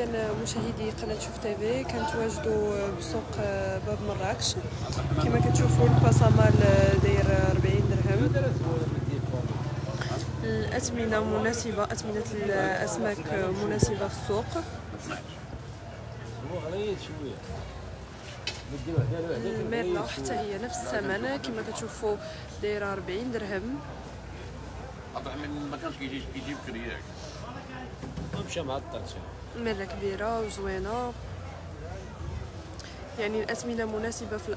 إذا مشاهدي قناة شوف تيفي كنتواجدوا بسوق باب مراكش. كما كتشوفوا الباسامال داير 40 درهم. الاثمنه مناسبة اثمنه الأسماك مناسبة في السوق. الميرلا حتى هي نفس الثمن كما كتشوفوا دايره 40 درهم. من ما كانش كيجي كيجيب كرياك. مشى معطل ميرلا كبيرة وزوينة. يعني الاثمنه مناسبة في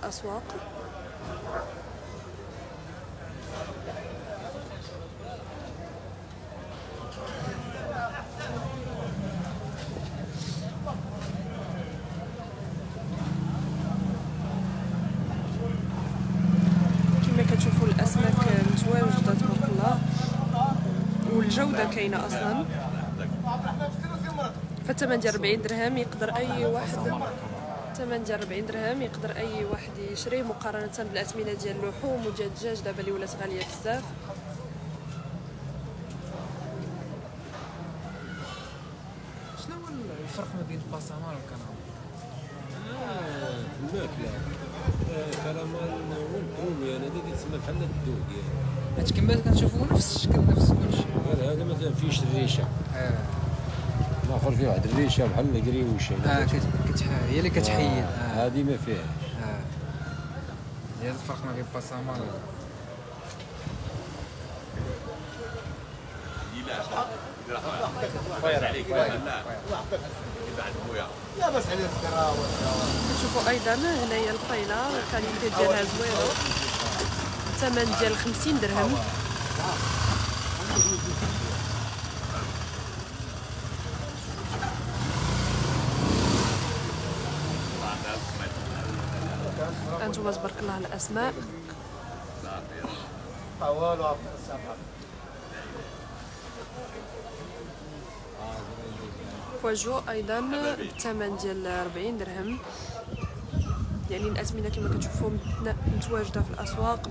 كما كتشوفوا الأسماك متواجدة تبارك الله كاينة أصلا. فالثمن ديال 40 درهم يقدر أي واحد الثمن ديال 40 درهم يقدر أي واحد يشريه مقارنة بالأثمنة ديال اللحوم وديال الدجاج دابا اللي ولات غالية بزاف. شنو هو الفرق ما بين الباسامال والكنال في الماكلة. كلامال والبرومي أنا هذيك تسمى بحال الدوق يعني. هاد كما كنشوفوا نفس الشكل نفس كلشي. هذا هذا مثلا فيش الريشه الآخر فيه واحد الريشه بحال القريوشه آه كت- كتح... هي اللي كتحيد آه هذه ما فيها. آه. هي الفرق ما بين الباسامال فاير عليك لا لا بعد خويا كتشوفوا أيضا هنايا البايله الكاليتي ديالها زوينة. الثمن ديال 50 درهم. أنتم تبارك الله الاسماء بواجو أيضا بالثمن ديال 40 درهم. يعني الاثمنه كما كتشوفوا متواجدة في الأسواق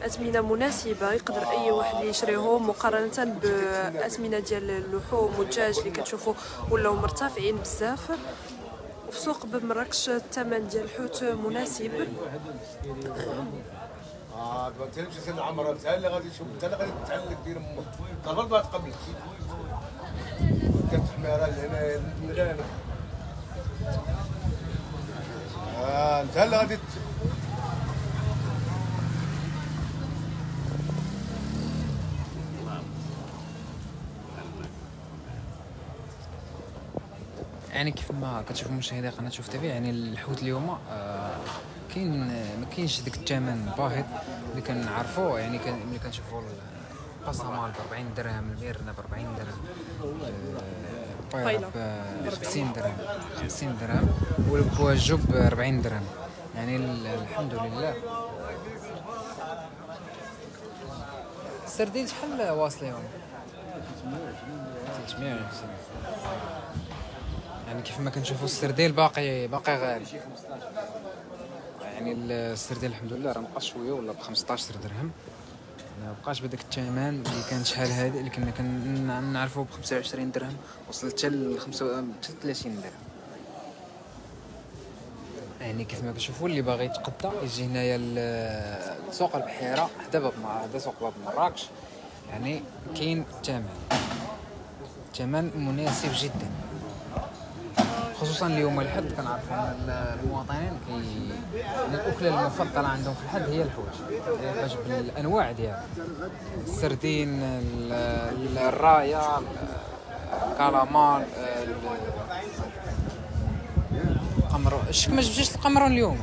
باثمنه مناسبة يقدر أي واحد يشريهم مقارنة باثمنه ديال اللحوم والدجاج اللي كتشوفوا ولاو مرتفعين بزاف. وفي سوق بمراكش الثمن ديال الحوت مناسب. آه انت اللي غادي تشوف انت اللي غادي تعلق دير أمك آه انت اللي غادي يعني كيف ما كتشوفوا مشاهدي قناة شوف تيفي يعني الحوت اليوم آه كاين ما كاينش داك الثمن الباهظ اللي كنعرفوه يعني كان ملي كنشوفوا الباسامال ب 40 درهم الميرنا ب 40 درهم آه، البايرة ب 50 درهم 50 درهم والبواجو ب 40 درهم. يعني ال- الحمد لله. السردين شحال واصل اليوم؟ 320 يعني كيف ما كنشوفوا السرديل باقي باقي غالي. يعني السرديل الحمد لله راه نقص شوية ولا ب 15 درهم. ما بقاش بداك الثمن اللي كان شحال هذا اللي كنا كنعرفوه ب 25 درهم وصلت حتى ل 35 درهم. يعني كيف ما كتشوفوا اللي باغي يتقدى يجي هنايا لسوق البحيرة حدا باب حدا سوق باب مراكش. يعني كاين الثمن ثمن مناسب جدا. خصوصا اليوم الحد كنعرفوا أن ال- المواطنين كي الاكله المفضلة عندهم في الحد هي الحوت باش بالأنواع ديالها. السردين ال- ال- الرايه ال- الكالامار ال- القمر اش ما جبتيش القمرون اليوم؟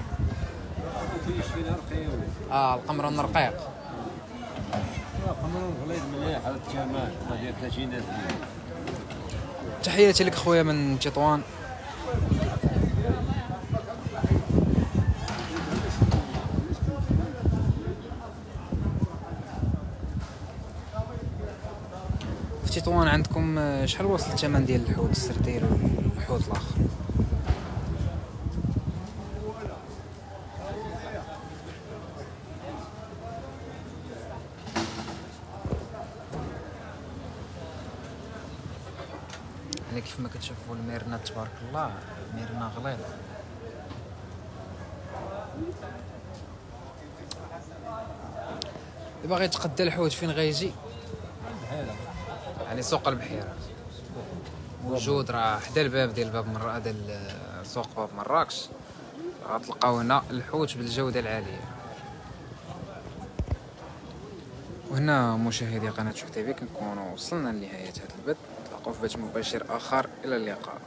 آه القمرون رقيق قمرون غليظ مليح ديال 30000 تحياتي لك خويا من تطوان في تطوان عندكم آه، شحال وصل الثمن ديال الحوت السردير والحوت الآخر؟ يعني كيف ما كتشوفوا الميرنا تبارك الله ميرنا غليظه باغي يتقدى الحوت فين غيجي؟ يعني سوق البحيرة. موجود راه حدا الباب ديال باب مر هذا ال- سوق باب مراكش. غتلقاو هنا الحوت بالجودة العالية. وهنا مشاهدي قناة شوف تيفي كنكونوا وصلنا لنهاية هذا البث. نتلاقاو في بث مباشر آخر. إلى اللقاء.